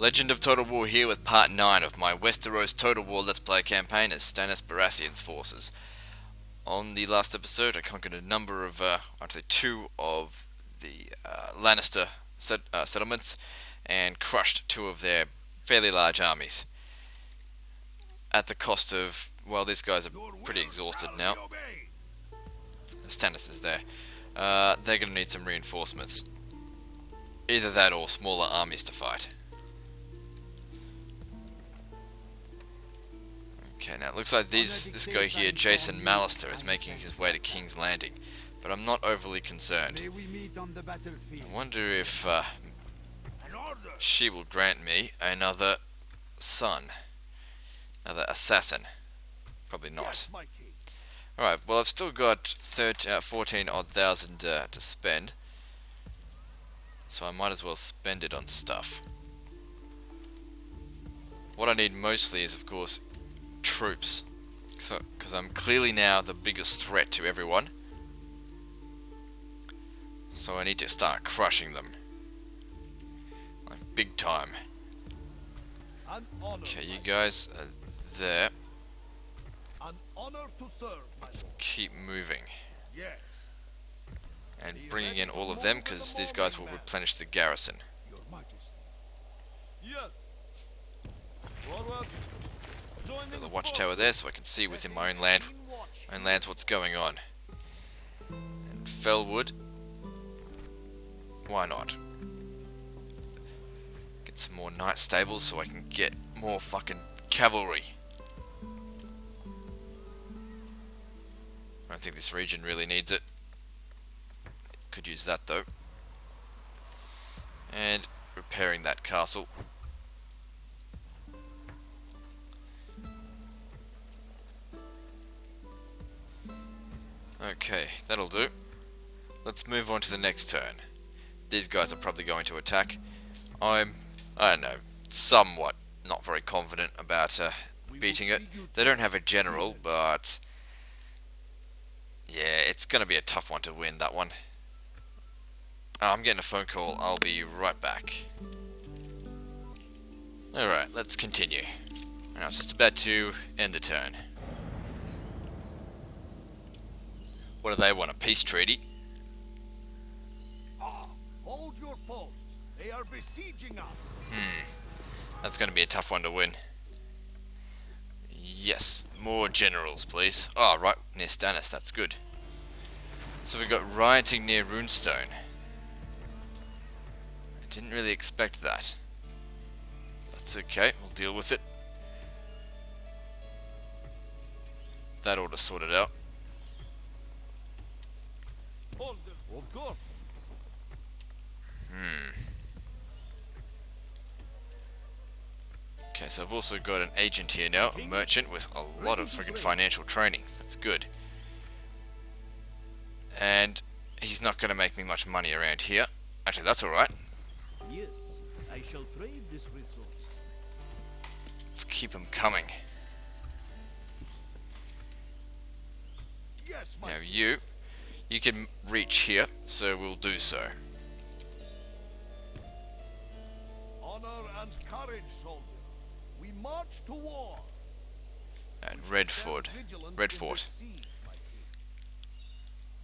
Legend of Total War here with part 9 of my Westeros Total War Let's Play campaign as Stannis Baratheon's forces. On the last episode I conquered a number of, uh, actually two of the uh, Lannister set, uh, settlements and crushed two of their fairly large armies. At the cost of, well these guys are pretty exhausted now. Stannis is there. Uh, they're going to need some reinforcements. Either that or smaller armies to fight. Okay, now it looks like these, this guy here, Jason Mallister, is making his way to King's Landing, but I'm not overly concerned. I wonder if uh, she will grant me another son, another assassin. Probably not. Alright, well I've still got 13, uh, 14 odd thousand uh, to spend, so I might as well spend it on stuff. What I need mostly is, of course, troops. So, because I'm clearly now the biggest threat to everyone. So I need to start crushing them. Like, big time. Okay, you guys are there. Let's keep moving. And bringing in all of them, because these guys will replenish the garrison. Yes. Got the watchtower there so I can see within my own land own lands what's going on. And Fellwood. Why not? Get some more knight stables so I can get more fucking cavalry. I don't think this region really needs it. Could use that though. And repairing that castle. Okay, that'll do. Let's move on to the next turn. These guys are probably going to attack. I'm, I don't know, somewhat not very confident about uh, beating it. They don't have a general, but yeah, it's going to be a tough one to win, that one. Oh, I'm getting a phone call. I'll be right back. Alright, let's continue. I was just about to end the turn. What do they want? A peace treaty? Ah, hold your posts. They are besieging us. Hmm. That's going to be a tough one to win. Yes, more generals, please. Oh, right near Stannis. That's good. So we've got rioting near Runestone. I didn't really expect that. That's okay. We'll deal with it. That ought to sort it out. Hold them. Of course. Hmm. Okay, so I've also got an agent here now, a merchant with a lot of friggin' financial training. That's good. And he's not going to make me much money around here. Actually, that's alright. Yes, I shall trade this resource. Let's keep him coming. Yes, my Now you, you can reach here, so we'll do so. honor and courage, soldier. We march to war. At Redford, Stand Redfort. this siege, my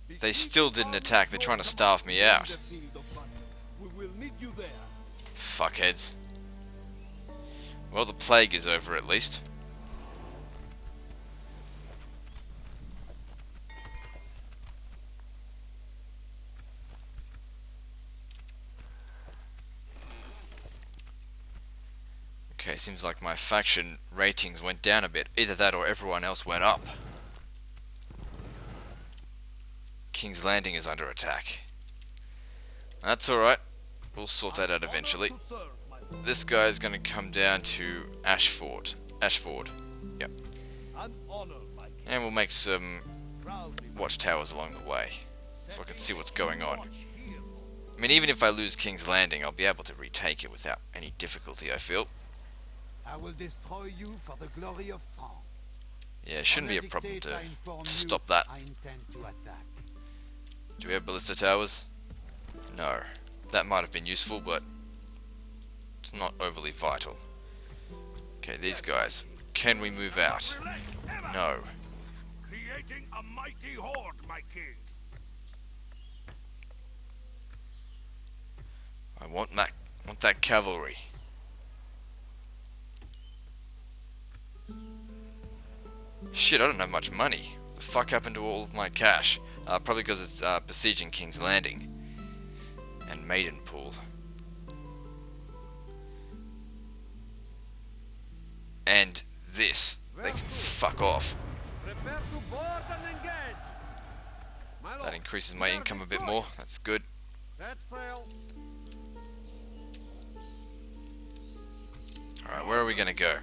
king. They still didn't attack, they're trying to starve me out. in the field of battle. We will meet you there. Fuckheads. Well, the plague is over at least. Okay, seems like my faction ratings went down a bit. Either that or everyone else went up. King's Landing is under attack. That's alright. We'll sort that out eventually. This guy is going to come down to Ashford. Ashford. Yep. And we'll make some watchtowers along the way. So I can see what's going on. I mean, even if I lose King's Landing, I'll be able to retake it without any difficulty, I feel. I will destroy you for the glory of France. Yeah, it shouldn't be a problem to, to stop that. I intend to attack. Do we have ballista towers? No. That might have been useful, but It's not overly vital. Okay, these guys. Can we move out? No. Creating a mighty horde, my king. I want that want that cavalry. Shit, I don't have much money. The fuck happened to all of my cash? Uh, probably because it's uh, besieging King's Landing and Maidenpool. And this. They can fuck off. To That increases my income a bit more. That's good. Alright, where are we gonna go?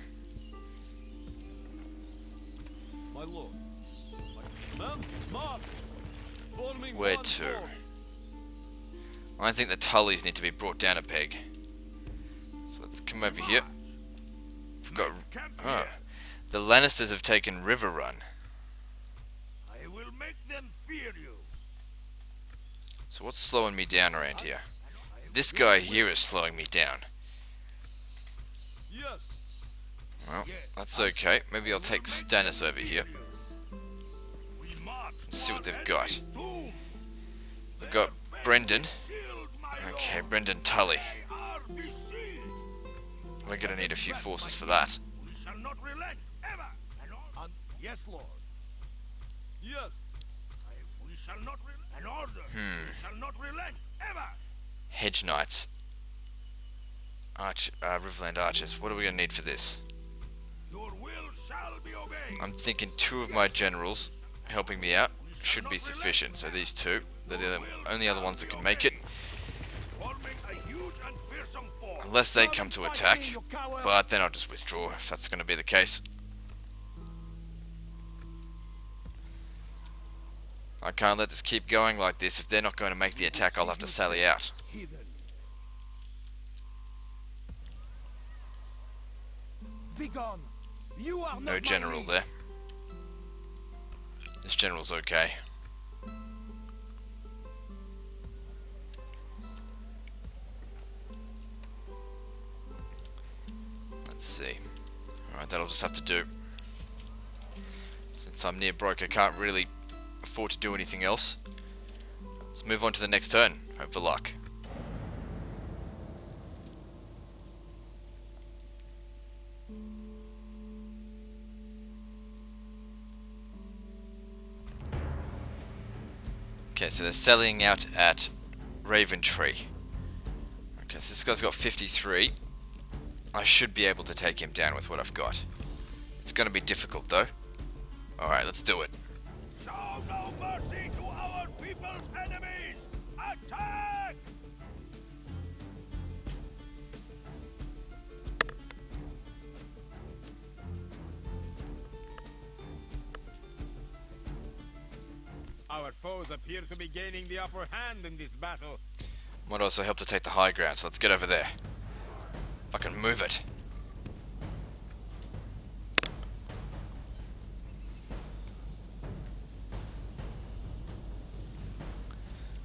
Where to? I think the Tullys need to be brought down a peg. So let's come over here. We've got. Oh. here. The Lannisters have taken Riverrun. I will make them fear you. So what's slowing me down around here? This guy here is slowing me down. Well, that's okay. Maybe I'll take Stannis over here. Let's see what they've got. We've got Brendan. Okay. Brendan Tully. We're gonna need a few forces for that. Yes, Lord. Yes. We shall not. An order. Hmm. We shall not relent ever. Hedge Knights. Arch, uh, Riverland Archers. What are we gonna need for this? I'm thinking two of my generals helping me out should be sufficient. So these two, they're the only other ones that can make it, unless they come to attack. But then I'll just withdraw if that's going to be the case. I can't let this keep going like this. If they're not going to make the attack, I'll have to sally out. Begone. No general there. This general's okay. Let's see. Alright, that'll just have to do. Since I'm near broke, I can't really afford to do anything else. Let's move on to the next turn. Hope for luck. Okay, so they're selling out at Raven Tree. Okay, so this guy's got 53. I should be able to take him down with what I've got. It's going to be difficult though. Alright, let's do it. Show no mercy to our people's enemies. Attack! Our foes appear to be gaining the upper hand in this battle. Might also help to take the high ground, so let's get over there. Fucking move it.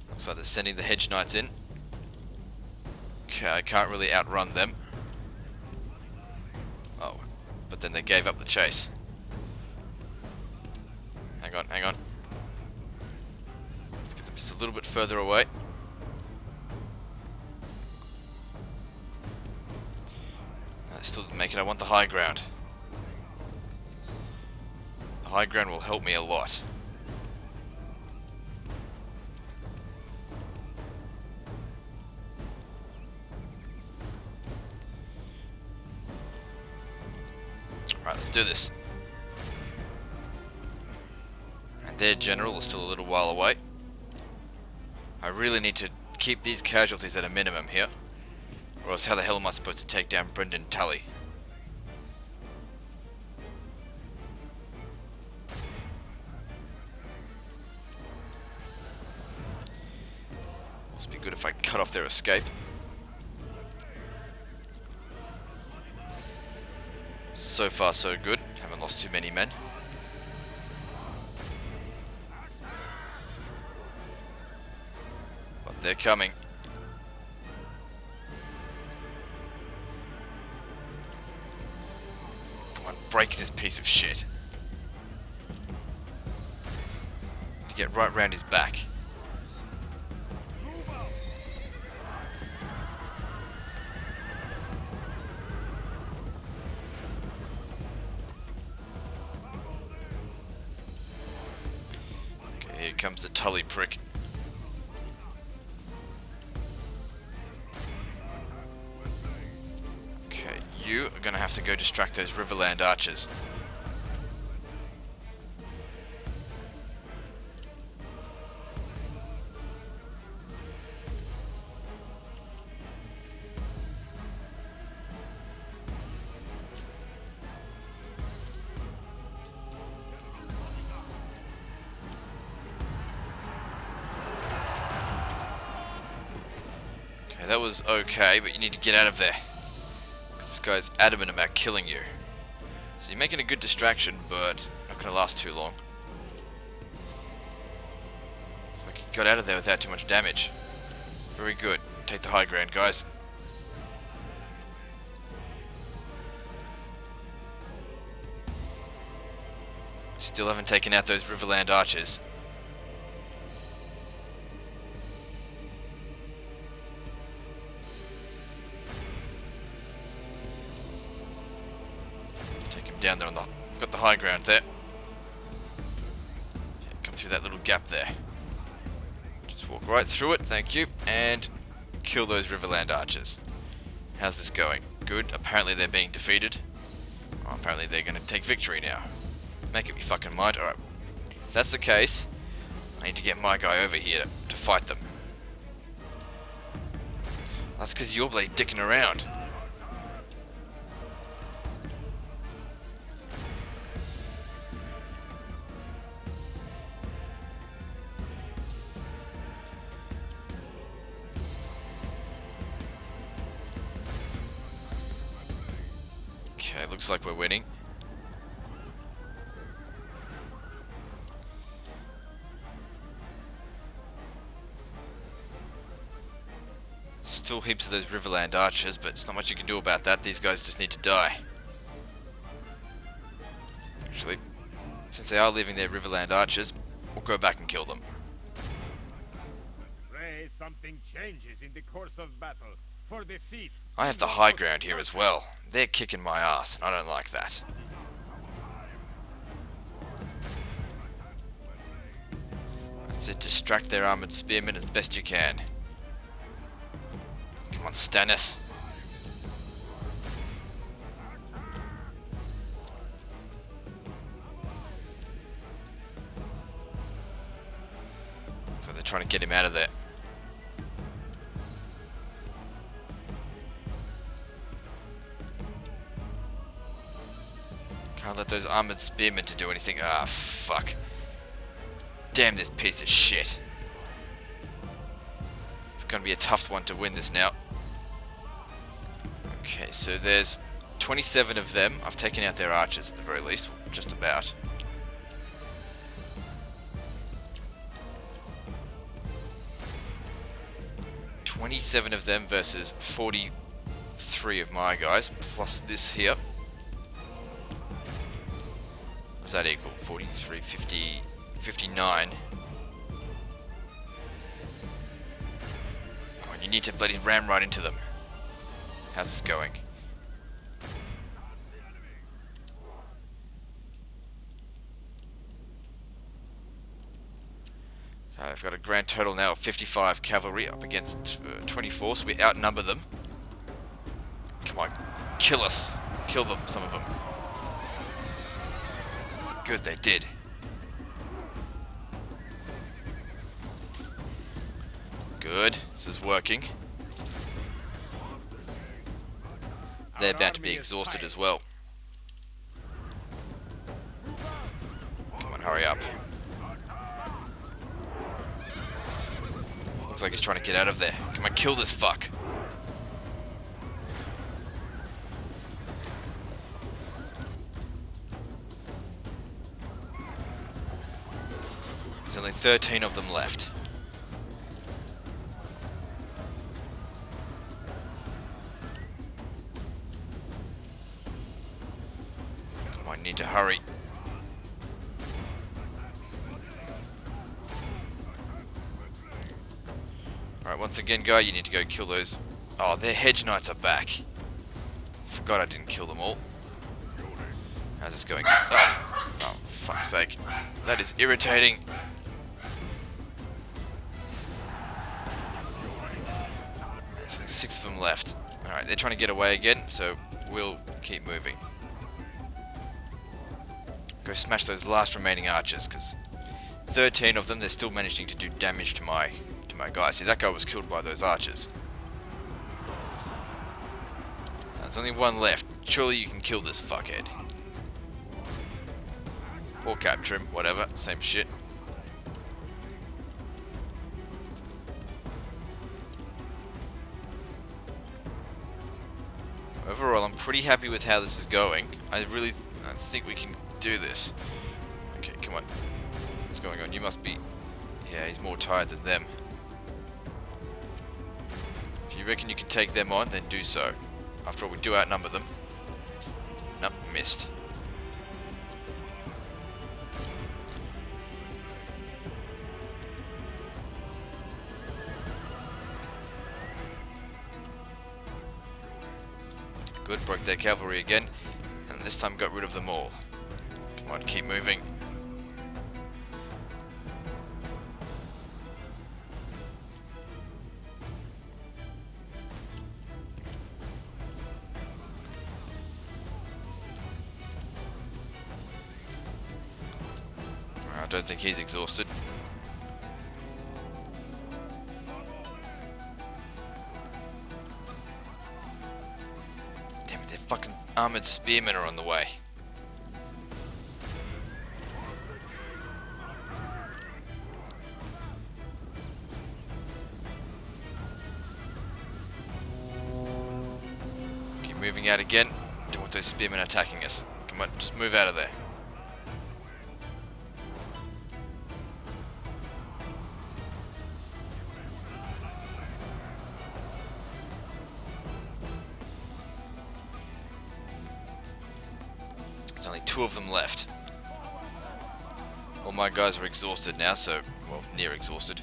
Looks like they're sending the hedge knights in. Okay, I can't really outrun them. Oh, but then they gave up the chase. Hang on, hang on. Just a little bit further away. I still didn't make it. I want the high ground. The high ground will help me a lot. Alright, let's do this. And their general is still a little while away. I really need to keep these casualties at a minimum here. Or else how the hell am I supposed to take down Brendan Tully? Must be good if I cut off their escape. So far so good. Haven't lost too many men. They're coming. Come on, break this piece of shit. To get right round his back. here comes the Tully prick. Are gonna have to go distract those Riverland archers. Okay, that was okay, but you need to get out of there. Guy's adamant about killing you. So you're making a good distraction, but not going to last too long. Looks like you got out of there without too much damage. Very good. Take the high ground, guys. Still haven't taken out those Riverland archers. Down there on the. I've Got the high ground there. Yeah, come through that little gap there. Just walk right through it, thank you, and kill those Riverland archers. How's this going? Good. Apparently they're being defeated. Oh, apparently they're going to take victory now. Make it me fucking mind. Alright. If that's the case, I need to get my guy over here to, to fight them. That's because you're bloody dicking around. Looks like we're winning. Still heaps of those Riverland archers, but it's not much you can do about that. These guys just need to die. Actually, since they are leaving their Riverland archers, we'll go back and kill them. Pray something changes in the course of battle. For defeat. I have the high ground here as well. They're kicking my ass, and I don't like that. It, distract their armored spearmen as best you can. Come on, Stannis. So they're trying to get him out of there. Can't let those armored spearmen to do anything. Ah, fuck. Damn this piece of shit. It's gonna be a tough one to win this now. Okay, so there's 27 of them. I've taken out their archers at the very least, just about. Twenty-seven of them versus forty-three of my guys, plus this here. That equal? 43, 50, 59. Come on, you need to bloody ram right into them. How's this going? Uh, I've got a grand total now of 55 cavalry up against uh, 24, so we outnumber them. Come on, kill us. Kill them, some of them. Good, they did. Good, this is working. They're about to be exhausted as well. Come on, hurry up. Looks like he's trying to get out of there. Come on, kill this fuck. 13 of them left. I need to hurry. Alright, once again, guy, you need to go kill those. Oh, their hedge knights are back. Forgot I didn't kill them all. How's this going? Oh, oh fuck's sake. That is irritating. They're trying to get away again, so we'll keep moving. Go smash those last remaining archers, because 13 of them, they're still managing to do damage to my to my guy. See, that guy was killed by those archers. There's only one left. Surely you can kill this fuckhead. Or capture him, whatever, same shit. Overall, I'm pretty happy with how this is going. I really I think we can do this. Okay, come on. What's going on? You must be... Yeah, he's more tired than them. If you reckon you can take them on, then do so. After all, we do outnumber them. Nope, missed. Good, broke their cavalry again, and this time got rid of them all. Come on, keep moving. I don't think he's exhausted. Armored spearmen are on the way. Keep moving out again. Don't want those spearmen attacking us. Come on, just move out of there. Two of them left. All my guys are exhausted now, so, well, near exhausted.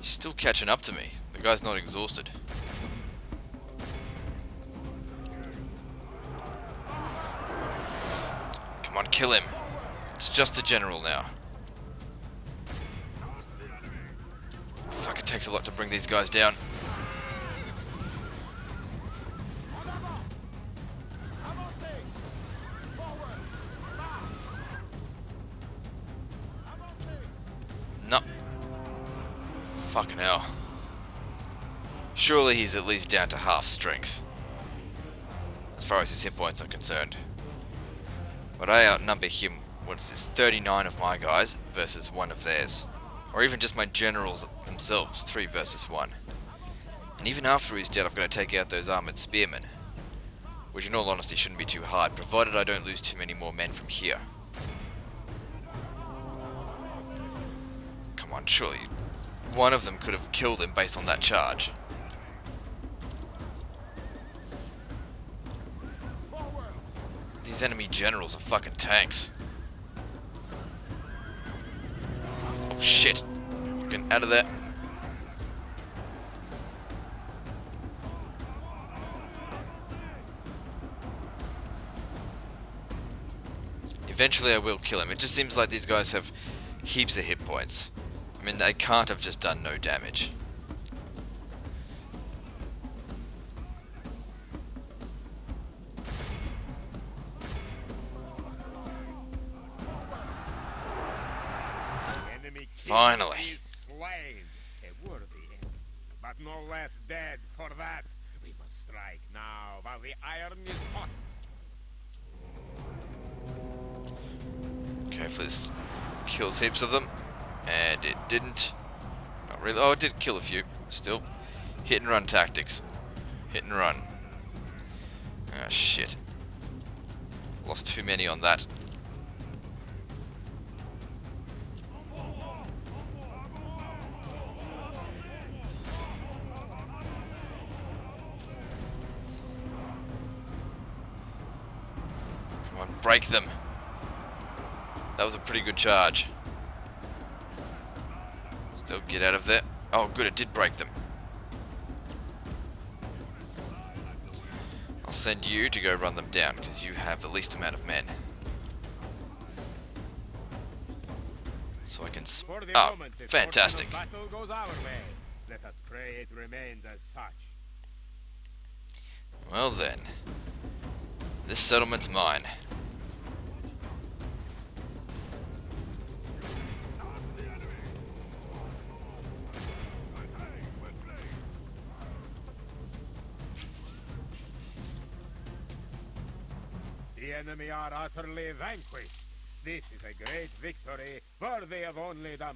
He's still catching up to me. The guy's not exhausted. Come on, kill him. It's just a general now. Fuck, it takes a lot to bring these guys down. Surely he's at least down to half strength. As far as his hit points are concerned. But I outnumber him, what is this, 39 of my guys versus one of theirs. Or even just my generals themselves, 3 versus 1. And even after he's dead, I've got to take out those armoured spearmen. Which in all honesty shouldn't be too hard, provided I don't lose too many more men from here. Come on, surely one of them could have killed him based on that charge. These enemy generals are fucking tanks. Oh shit. Fucking out of there. Eventually I will kill him. It just seems like these guys have heaps of hit points. I mean, they can't have just done no damage. kills heaps of them. And it didn't. Not really. Oh, it did kill a few. Still. Hit and run tactics. Hit and run. Ah, shit. Lost too many on that. Come on, break them. That was a pretty good charge. Get out of there. Oh, good, it did break them. I'll send you to go run them down because you have the least amount of men. So I can. S For the oh, fantastic. fortune of battle goes our way. Let us pray it remains as such. Well then, this settlement's mine. Are utterly vanquished. This is a great victory, worthy of only the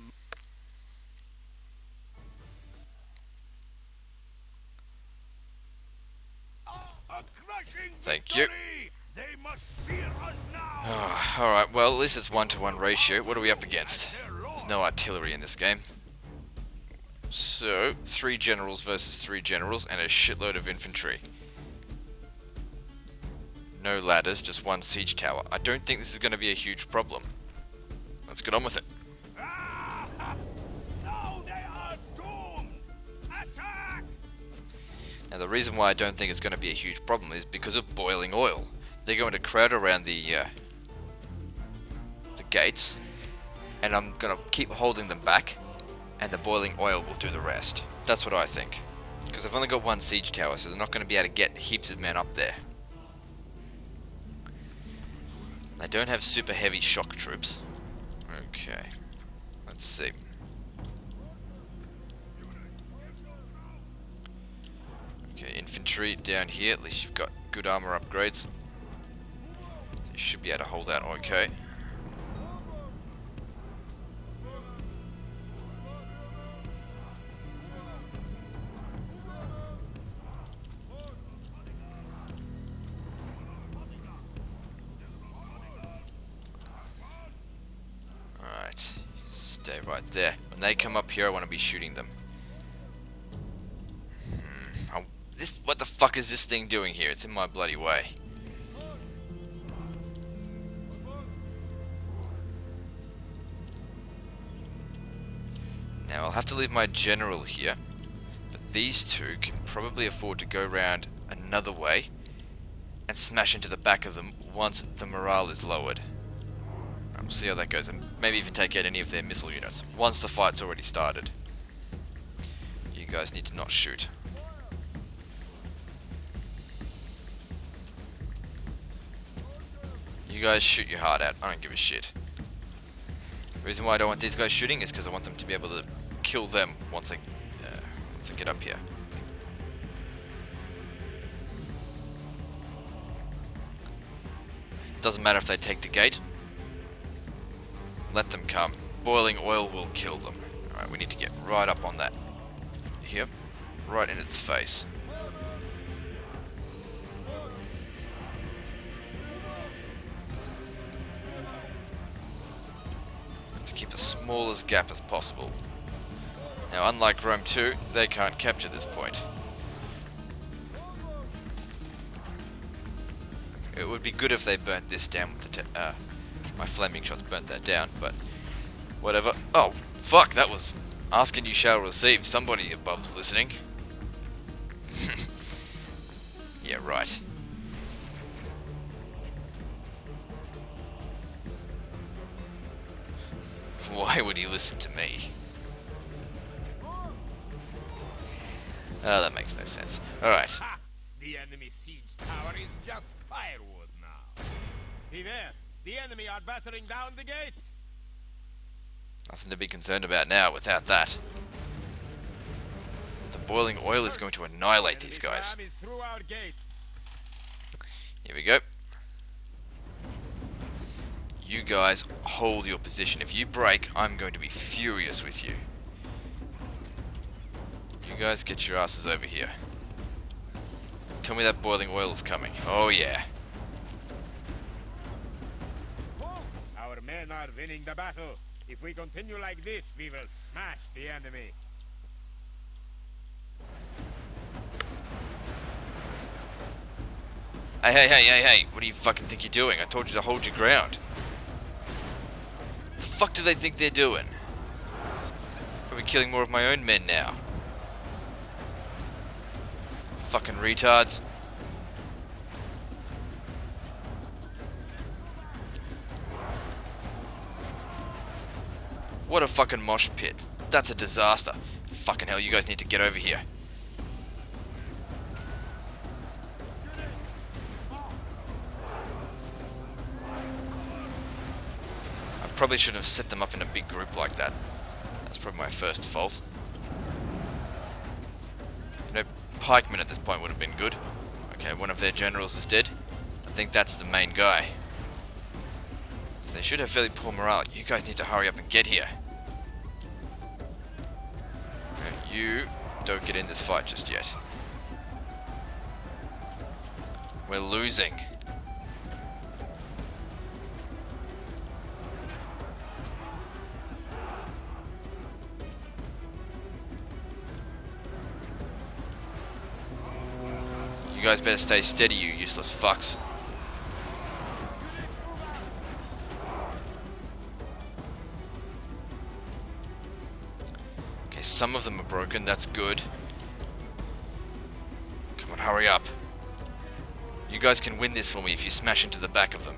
A crushing Thank you. They must fear us now! Ah, oh, Alright, well, at least it's one to one ratio. What are we up against? There's no artillery in this game. So, three generals versus three generals and a shitload of infantry. No ladders, just one siege tower. I don't think this is going to be a huge problem. Let's get on with it. Now, the reason why I don't think it's going to be a huge problem is because of boiling oil. They're going to crowd around the uh, the gates, and I'm going to keep holding them back, and the boiling oil will do the rest. That's what I think. Because I've only got one siege tower, so they're not going to be able to get heaps of men up there. They don't have super heavy shock troops. Okay. Let's see. Okay, infantry down here. At least you've got good armor upgrades. You should be able to hold out okay. Right there. When they come up here, I want to be shooting them. Hmm, this, what the fuck is this thing doing here? It's in my bloody way. Now I'll have to leave my general here, but these two can probably afford to go round another way and smash into the back of them once the morale is lowered. We'll see how that goes, and maybe even take out any of their missile units once the fight's already started. You guys need to not shoot. You guys shoot your heart out. I don't give a shit. The reason why I don't want these guys shooting is because I want them to be able to kill them once they uh, once they get up here. Doesn't matter if they take the gate. Let them come. Boiling oil will kill them. Alright, we need to get right up on that. Yep. Right in its face. To keep as small as gap as possible. Now, unlike Rome 2, they can't capture this point. It would be good if they burnt this down with the uh, my flaming shots burnt that down, but whatever. Oh, fuck, that was asking you shall receive. Somebody above's listening. yeah, right. Why would he listen to me? Oh, that makes no sense. Alright. The enemy siege tower is just firewood now. See there, the enemy are battering down the gates. Nothing to be concerned about now without that. The boiling oil is going to annihilate these guys. ram through our gates. Here we go. You guys hold your position. If you break, I'm going to be furious with you. You guys get your asses over here. Tell me that boiling oil is coming. Oh yeah. Men are winning the battle. If we continue like this, we will smash the enemy. Hey, hey, hey, hey, hey, what do you fucking think you're doing? I told you to hold your ground. The fuck do they think they're doing? Probably killing more of my own men now. Fucking retards. What a fucking mosh pit. That's a disaster. Fucking hell, you guys need to get over here. I probably shouldn't have set them up in a big group like that. That's probably my first fault. You know, pikemen at this point would have been good. Okay, one of their generals is dead. I think that's the main guy. So they should have fairly poor morale. You guys need to hurry up and get here. You don't get in this fight just yet. We're losing. You guys better stay steady, you useless fucks. Some of them are broken, that's good. Come on, hurry up. You guys can win this for me if you smash into the back of them.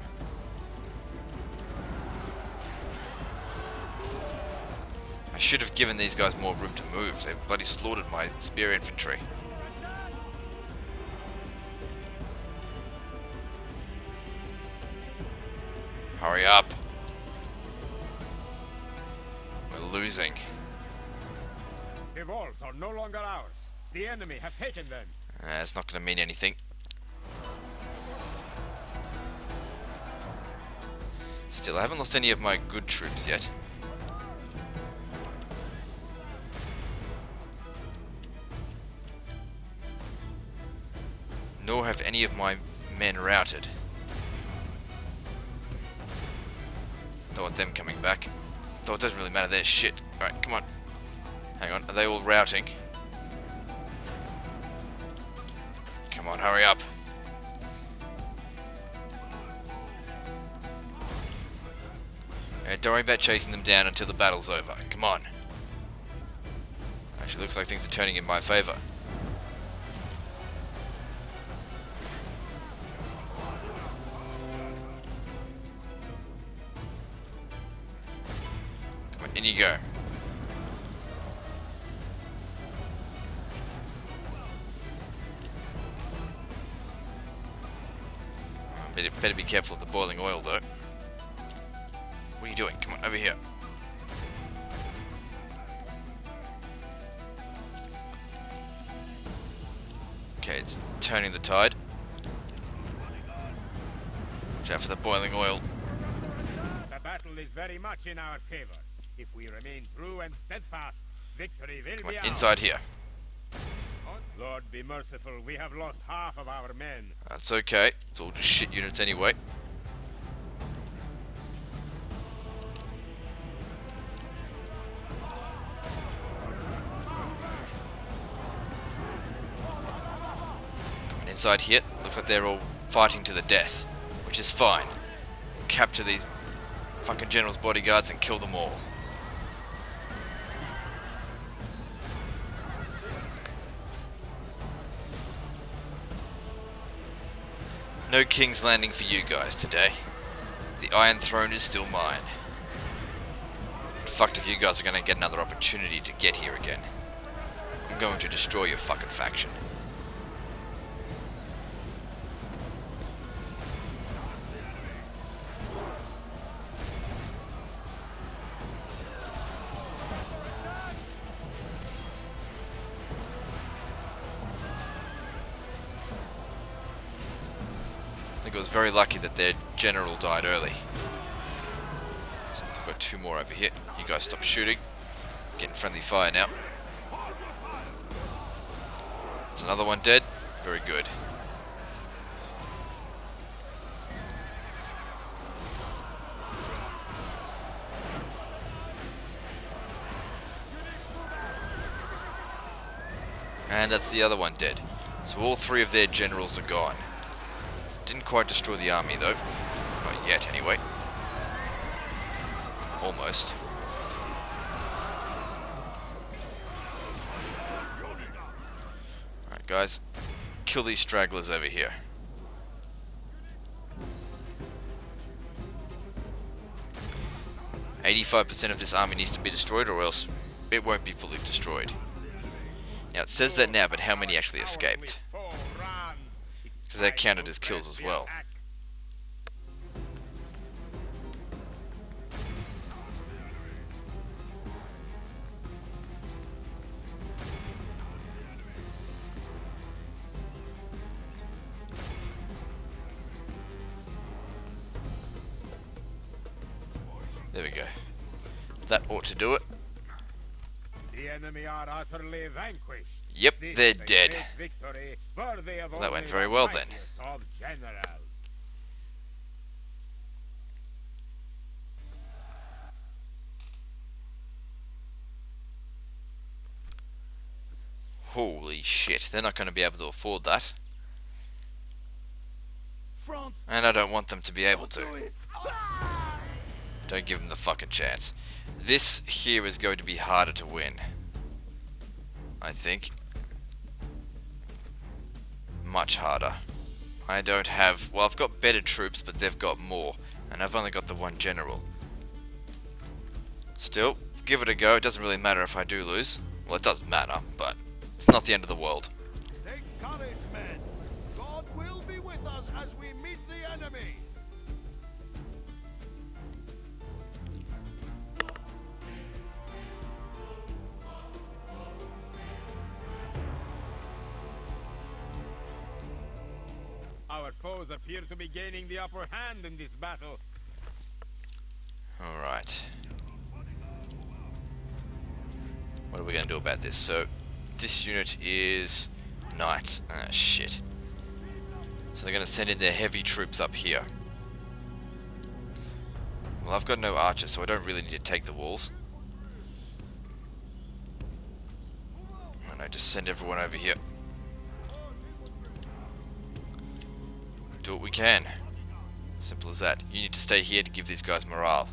I should have given these guys more room to move. They've bloody slaughtered my spear infantry. Are no longer ours. The enemy have taken them. Uh, it's not going to mean anything. Still, I haven't lost any of my good troops yet. Nor have any of my men routed. Don't want them coming back. Though it doesn't really matter, they're shit. Alright, come on. Hang on, are they all routing? Come on, hurry up. Uh, don't worry about chasing them down until the battle's over. Come on. Actually, looks like things are turning in my favour. Better, be careful of the boiling oil, though. What are you doing? Come on, over here. Okay, it's turning the tide. Watch out for the boiling oil. The battle is very much in our favor. If we remain true and steadfast, victory will Come be on, ours. inside here. Lord be merciful, we have lost half of our men. That's okay. It's all just shit units anyway. Coming inside here. Looks like they're all fighting to the death, which is fine. Capture these fucking general's bodyguards and kill them all. No King's Landing for you guys today. The Iron Throne is still mine. Fucked if you guys are gonna get another opportunity to get here again. I'm going to destroy your fucking faction. Very lucky that their general died early. So we've got two more over here. You guys stop shooting. Getting friendly fire now. There's another one dead. Very good. And that's the other one dead. So all three of their generals are gone. Didn't quite destroy the army though. Not yet, anyway. Almost. Alright, guys. Kill these stragglers over here. Eighty-five percent of this army needs to be destroyed, or else it won't be fully destroyed. Now it says that now, but how many actually escaped? They're counted as kills as well. There we go. That ought to do it. The enemy are utterly vanquished. Yep, This they're dead. Victory, of That went very well then. mightiest Of generals. Holy shit, they're not going to be able to afford that. And I don't want them to be able to. do. Don't give them the fucking chance. This here is going to be harder to win. I think. Much harder. I don't have... Well, I've got better troops, but they've got more. And I've only got the one general. Still, give it a go. It doesn't really matter if I do lose. Well, it does matter, but it's not the end of the world. Our foes appear to be gaining the upper hand in this battle. Alright. What are we going to do about this? So, this unit is knights. Ah, shit. So they're going to send in their heavy troops up here. Well, I've got no archers, so I don't really need to take the walls. And I just send everyone over here. Do what we can. Simple as that. You need to stay here to give these guys morale.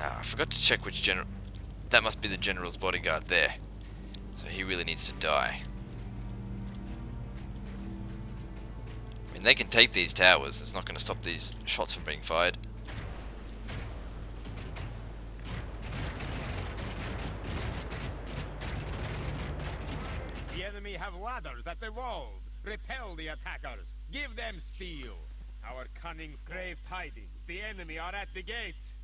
Ah, I forgot to check which general. That must be the general's bodyguard there. So he really needs to die. I mean, they can take these towers. It's not going to stop these shots from being fired. Ladders at the walls. Repel the attackers. Give them steel. Our cunning crave tidings. The enemy are at the gates.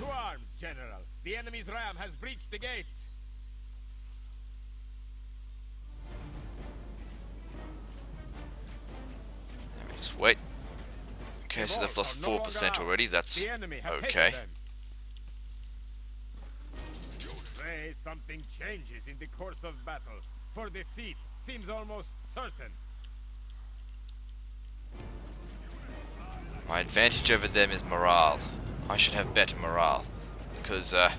To arms, General. The enemy's ram has breached the gates. Let me just wait. Okay, so they've lost are no longer 4% already. That's The enemy have okay. Something changes in the course of battle, for defeat seems almost certain. My advantage over them is morale. I should have better morale. Because, uh,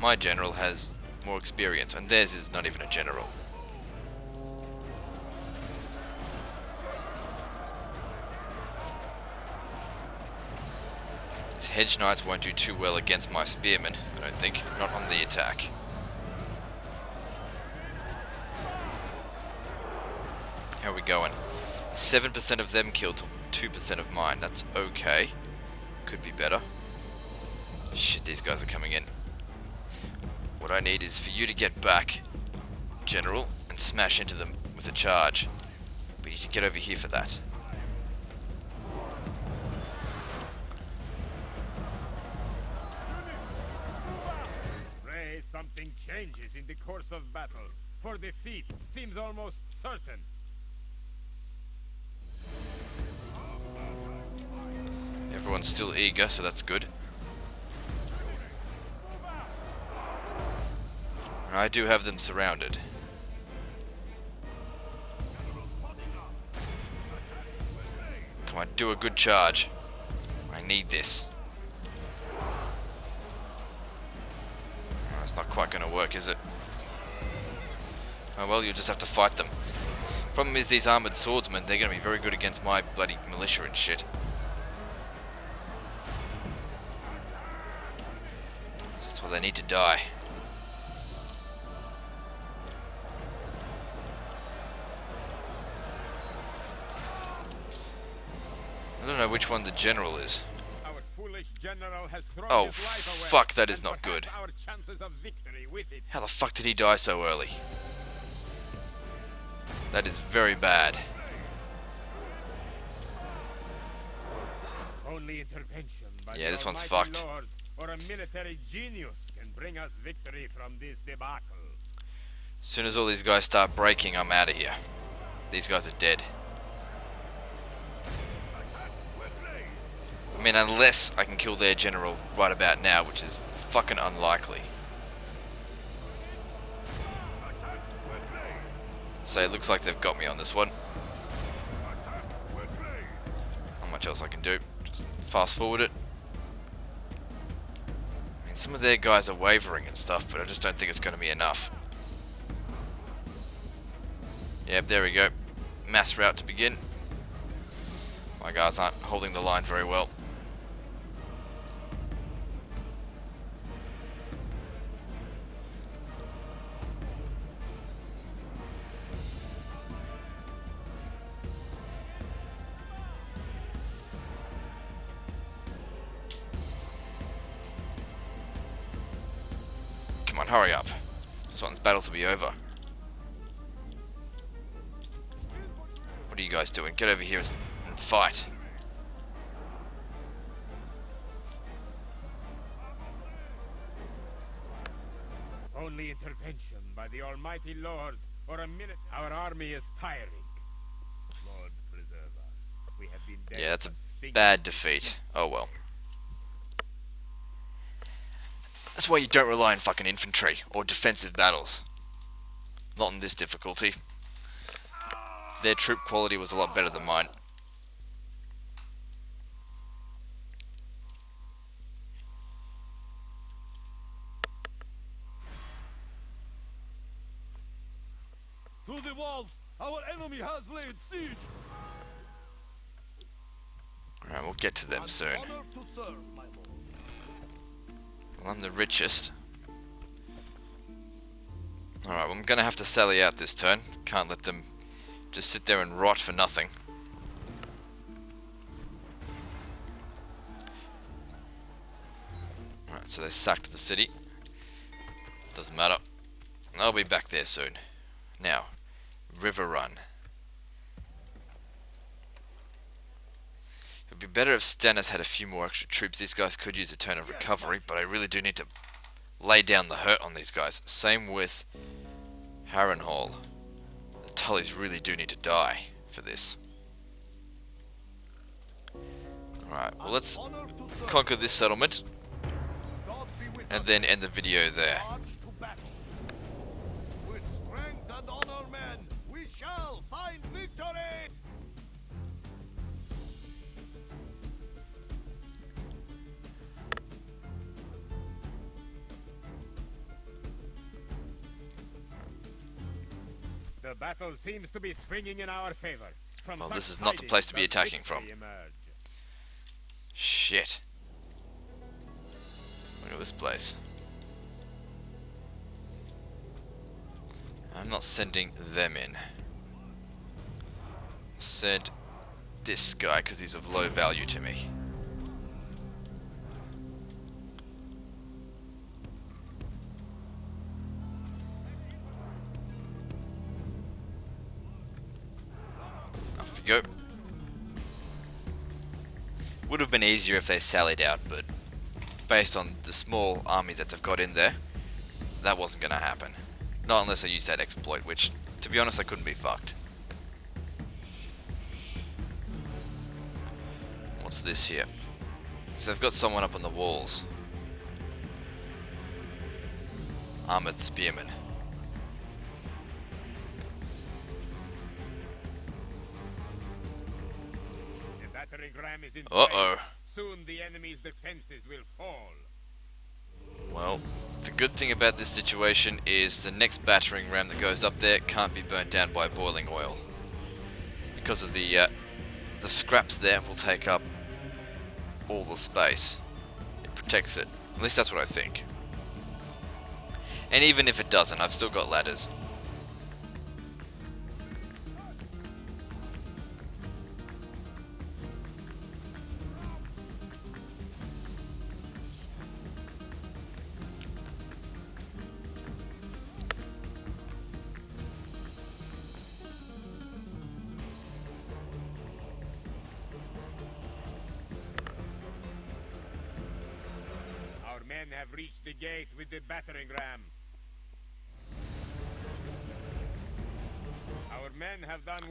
my general has more experience, and theirs is not even a general. Hedge knights won't do too well against my spearmen, I don't think. Not on the attack. How are we going? 7% of them killed, 2% of mine. That's okay. Could be better. Shit, these guys are coming in. What I need is for you to get back, General, and smash into them with a charge. We need to get over here for that. Changes in the course of battle, for defeat seems almost certain. Everyone's still eager, so that's good. I do have them surrounded. Come on, do a good charge. I I need this. It's not quite going to work, is it? Oh well, you'll just have to fight them. Problem is, these armoured swordsmen, they're going to be very good against my bloody militia and shit. That's why they need to die. I don't know which one the general is. Oh, his life away, fuck, that is not good. Our chances of victory with it. How the fuck did he die so early? That is very bad. Only intervention by Yeah, this one's fucked. Lord or a military genius can bring us victory from this debacle. As soon as all these guys start breaking, I'm out of here. These guys are dead. Mean, unless I can kill their general right about now, which is fucking unlikely. So it looks like they've got me on this one. Not much else I can do. Just fast forward it. I mean, some of their guys are wavering and stuff, but I just don't think it's going to be enough. Yep, there we go. Mass route to begin. My guys aren't holding the line very well. Hurry up. This one's battle to be over. What are you guys doing? Get over here and fight. Only intervention by the Almighty Lord or a minute. Our army is tiring. Lord preserve us. We have been dead Yeah, that's a bad defeat. Oh well. That's why you don't rely on fucking infantry or defensive battles. Not in this difficulty. Their troop quality was a lot better than mine. To the walls! Our enemy has laid siege! Alright, we'll get to them soon. Well, I'm the richest. Alright, well, I'm gonna have to sally out this turn. Can't let them just sit there and rot for nothing. Alright, so they sacked the city. Doesn't matter. I'll be back there soon. Now, Riverrun. It would be better if Stannis had a few more extra troops. These guys could use a turn of recovery, but I really do need to lay down the hurt on these guys. Same with Harrenhal. The Tullys really do need to die for this. Alright, well let's Honor to serve. conquer this settlement God be with and then end the video there. The battle seems to be swinging in our favor. From Well, this is not the place to be attacking from. emerge. Shit. Look at this place. I'm not sending them in. Send this guy because he's of low value to me. Go. Would have been easier if they sallied out, but based on the small army that they've got in there, that wasn't going to happen. Not unless I used that exploit, which, to be honest, I couldn't be fucked. What's this here? So they've got someone up on the walls. Armored spearmen. Is in Uh-oh. Soon the enemy's defenses will fall. Well, the good thing about this situation is the next battering ram that goes up there can't be burnt down by boiling oil. Because of the uh, the scraps there will take up all the space. It protects it. At least that's what I think. And even if it doesn't, I've still got ladders.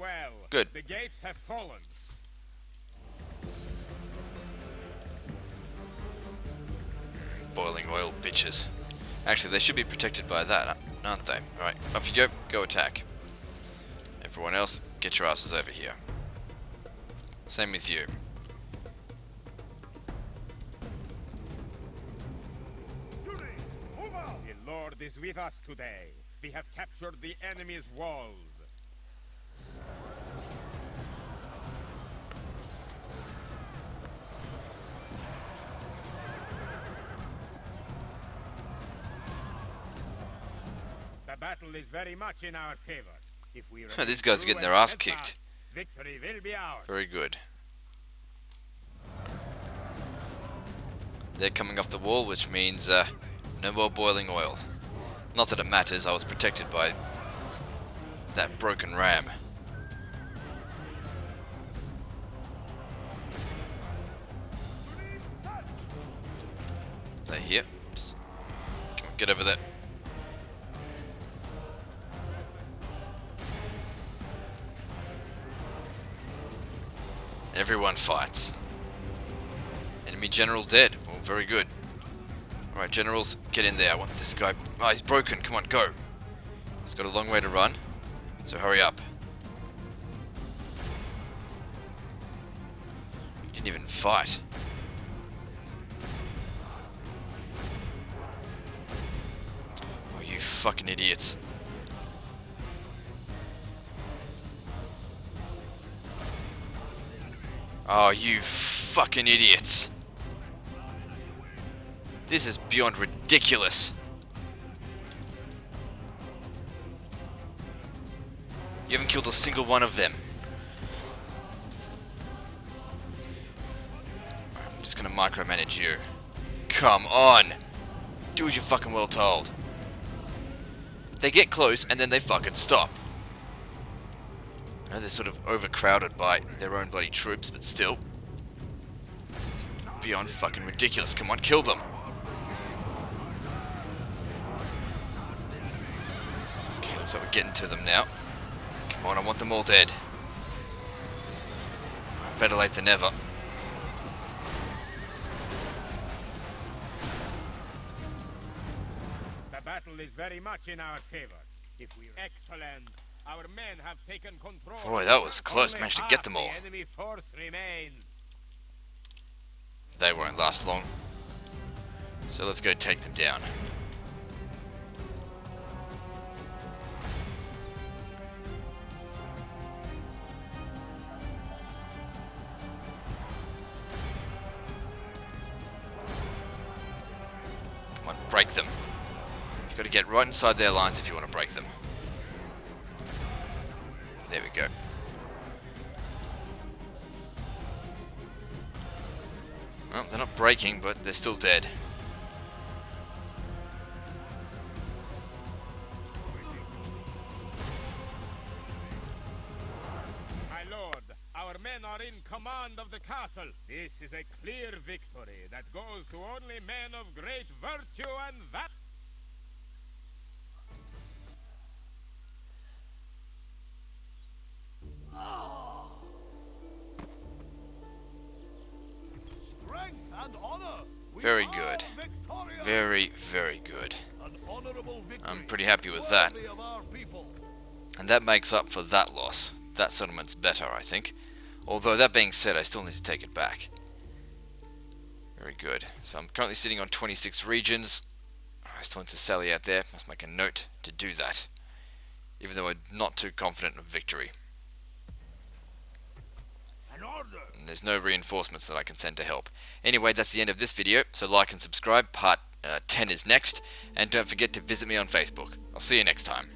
Well. Good. The gates have fallen. Boiling oil bitches. Actually, they should be protected by that, aren't they? Alright, off you go. Go attack. Everyone else, get your asses over here. Same with you. The Lord is with us today. We have captured the enemy's walls. The battle is very much in our favor. If we These guys are getting their ass kicked. Victory will be ours. Very good. They're coming off the wall, which means uh, no more boiling oil. Not that it matters, I was protected by that broken ram. They're here. Oops. Get over there. Everyone fights. Enemy general dead. Well, very good. Alright, generals, get in there. I want this guy. Oh, he's broken. Come on, go. He's got a long way to run. So hurry up. He didn't even fight. Oh, you fucking idiots. Oh, you fucking idiots. This is beyond ridiculous. You haven't killed a single one of them. I'm just gonna micromanage you. Come on! Do as you're fucking well told. They get close and then they fucking stop. Know they're sort of overcrowded by their own bloody troops, but still. Is beyond fucking ridiculous. Come on, kill them. Okay, looks like we're getting to them now. Come on, I want them all dead. Better late than never. The battle is very much in our favor. If we excellent, our men have taken control. Boy, that was close. Managed to get them the all. enemy force remains. They won't last long. So let's go take them down. Come on, break them. You've got to get right inside their lines if you want to break them. There we go. Well, they're not breaking, but they're still dead. My lord, our men are in command of the castle. This is a clear victory that goes to only men of great Very good. Very, very good. I'm pretty happy with that. And that makes up for that loss. That settlement's better, I think. Although, that being said, I still need to take it back. Very good. So I'm currently sitting on 26 regions. I still need to sally out there. Must make a note to do that. Even though I'm not too confident of victory. An order. And there's no reinforcements that I can send to help. Anyway, that's the end of this video. So like and subscribe. Part uh, 10 is next. And don't forget to visit me on Facebook. I'll see you next time.